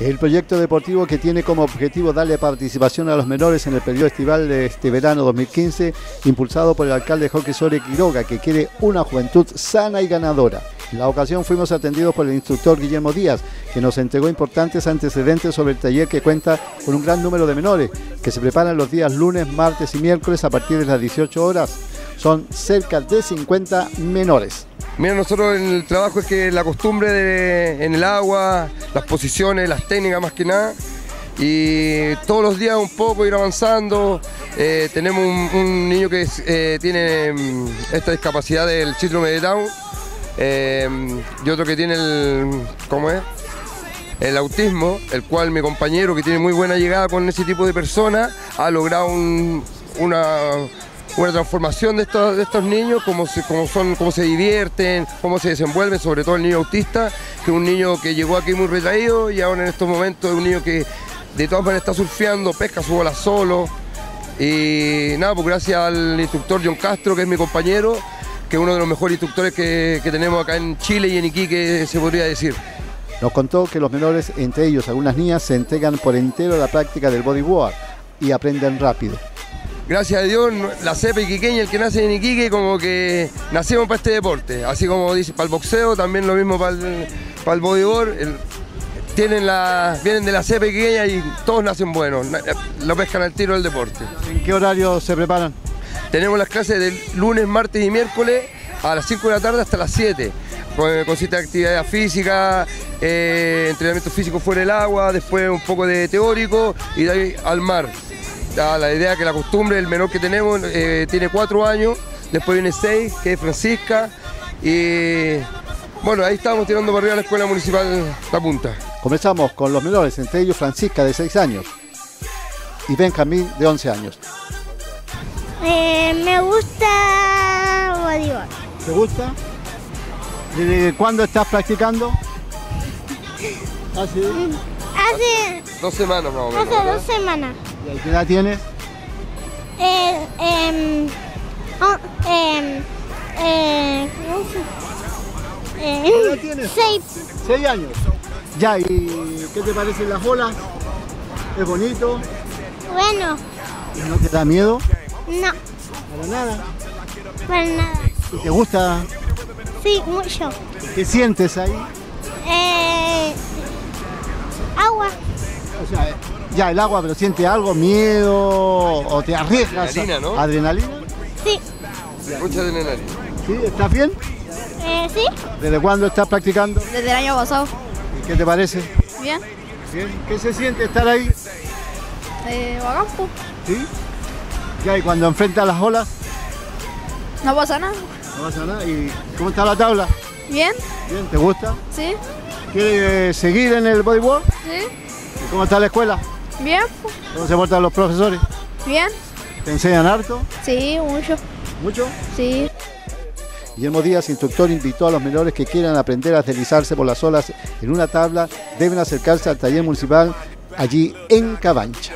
El proyecto deportivo que tiene como objetivo darle participación a los menores en el periodo estival de este verano 2015, impulsado por el alcalde Jorge Sore Quiroga, que quiere una juventud sana y ganadora. En la ocasión fuimos atendidos por el instructor Guillermo Díaz, que nos entregó importantes antecedentes sobre el taller que cuenta con un gran número de menores, que se preparan los días lunes, martes y miércoles a partir de las 18 horas. Son cerca de 50 menores. Mira, nosotros el trabajo es que la costumbre en el agua, las posiciones, las técnicas más que nada, y todos los días un poco ir avanzando. Eh, tenemos un, niño que eh, tiene mm, esta discapacidad del síndrome de Down eh, y otro que tiene el, ¿cómo es? el autismo, el cual mi compañero que tiene muy buena llegada con ese tipo de personas ha logrado una una transformación de estos, de estos niños, cómo se, cómo, son, cómo se divierten, cómo se desenvuelven, sobre todo el niño autista, que es un niño que llegó aquí muy retraído y ahora en estos momentos es un niño que de todas maneras está surfeando, pesca su bola solo. Y nada, pues gracias al instructor John Castro, que es mi compañero, que es uno de los mejores instructores que, que tenemos acá en Chile y en Iquique, se podría decir. Nos contó que los menores, entre ellos algunas niñas, se entregan por entero a la práctica del bodyboard y aprenden rápido gracias a Dios, la cepa iquiqueña, el que nace en Iquique, como que nacemos para este deporte. Así como dice, para el boxeo, también lo mismo para el, para el bodyboard. tienen la, vienen de la cepa iquiqueña y todos nacen buenos, lo pescan al tiro del deporte. ¿En qué horario se preparan? Tenemos las clases del lunes, martes y miércoles a las 5 de la tarde hasta las 7. Consiste de actividad física, eh, entrenamiento físico fuera del agua, después un poco de teórico y de ahí al mar la idea que la costumbre, el menor que tenemos eh, tiene cuatro años, después viene seis, que es Francisca, y bueno, ahí estamos tirando para arriba la Escuela Municipal La Punta. Comenzamos con los menores, entre ellos Francisca de 6 años y Benjamín de 11 años. Eh, me gusta voleibol. ¿Te gusta? ¿Desde cuándo estás practicando? Hace, hace dos semanas más o menos. Hace dos semanas. ¿Y qué edad tienes? Eh, eh, oh, eh, eh, ¿Qué edad tienes? Seis. Seis años. Ya, ¿y qué te parecen las olas? ¿Es bonito? Bueno. ¿Y no te da miedo? No. ¿Para nada? Para nada. ¿Y te gusta? Sí, mucho. ¿Qué sientes ahí? Eh, ya el agua, pero siente algo, miedo o te arriesgas. Adrenalina, ¿no? ¿Adrenalina? Sí. Mucha adrenalina. ¿Sí? ¿Estás bien? Eh, sí. ¿Desde cuándo estás practicando? Desde el año pasado. ¿Y qué te parece? Bien. Bien. ¿Qué se siente estar ahí? Eh, bacán, ¿Sí? Ya, y cuando enfrentas las olas. No pasa nada. No pasa nada. ¿Y cómo está la tabla? Bien. Bien, ¿te gusta? Sí. ¿Quieres seguir en el bodyboard? Sí. ¿Y cómo está la escuela? Bien. ¿Cómo se portan los profesores? Bien. ¿Te enseñan harto? Sí, mucho. ¿Mucho? Sí. Guillermo Díaz, instructor, invitó a los menores que quieran aprender a deslizarse por las olas en una tabla, deben acercarse al taller municipal allí en Cabancha.